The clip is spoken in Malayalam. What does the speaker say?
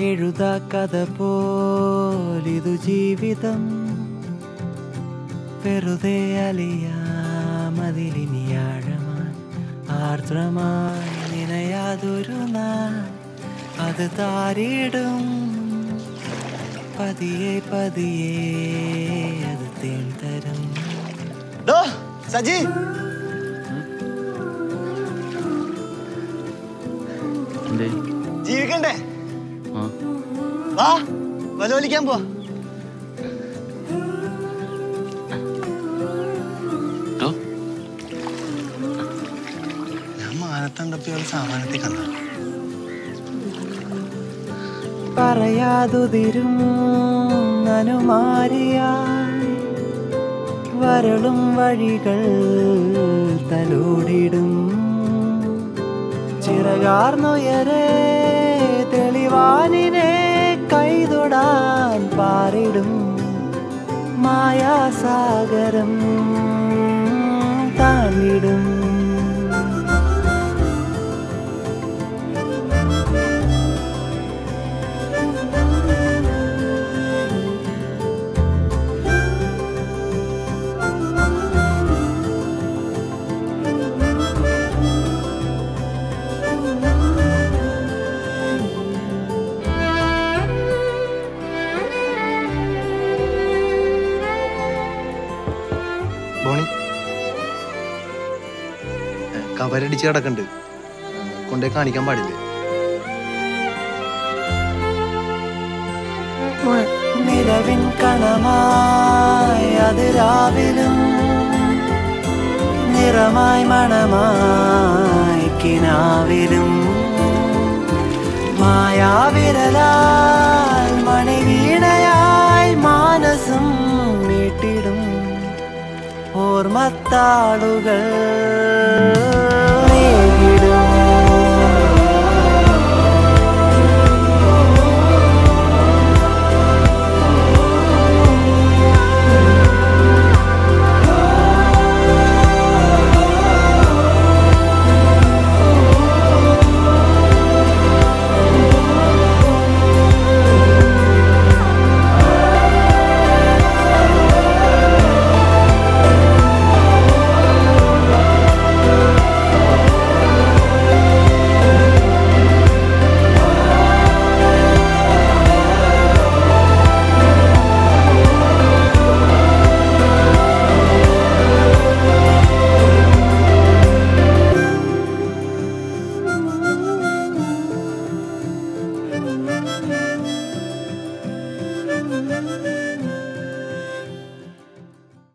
എഴുതാ കഥ പോലിതു ജീവിതം. വെറുതെ അലിയാമതിലിനിയാഴമാൻ ആർദ്രമായി നിനയാതൊരു നാൾ അത് താരിടും. പതിയെ പതിയെ അത് തേൻ തരും സജി. ജീവിക്കണ്ടേ? വാ വലോലിക്കാൻ പോവാ. സാമാനത്തിൽ കണ്ട പറയാതുതിരും അനുമാരിയായി വരളും വഴികൾ തലോടിടും. ചിറകാർന്നുയരെ തെളിവാനിനെ പാറിടും മായാസാഗരം താണ്ടിടും കവരടിച്ച് കിടക്കണ്ട്. കൊണ്ടേ കാണിക്കാൻ പാടില്ല? നിറമായി മണമായി കിനാവിലും. മായാവിരലാൽ മണിവീണയായി മാനസം മീട്ടിടും ஓர் மத்தாளுகள்.